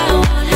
I want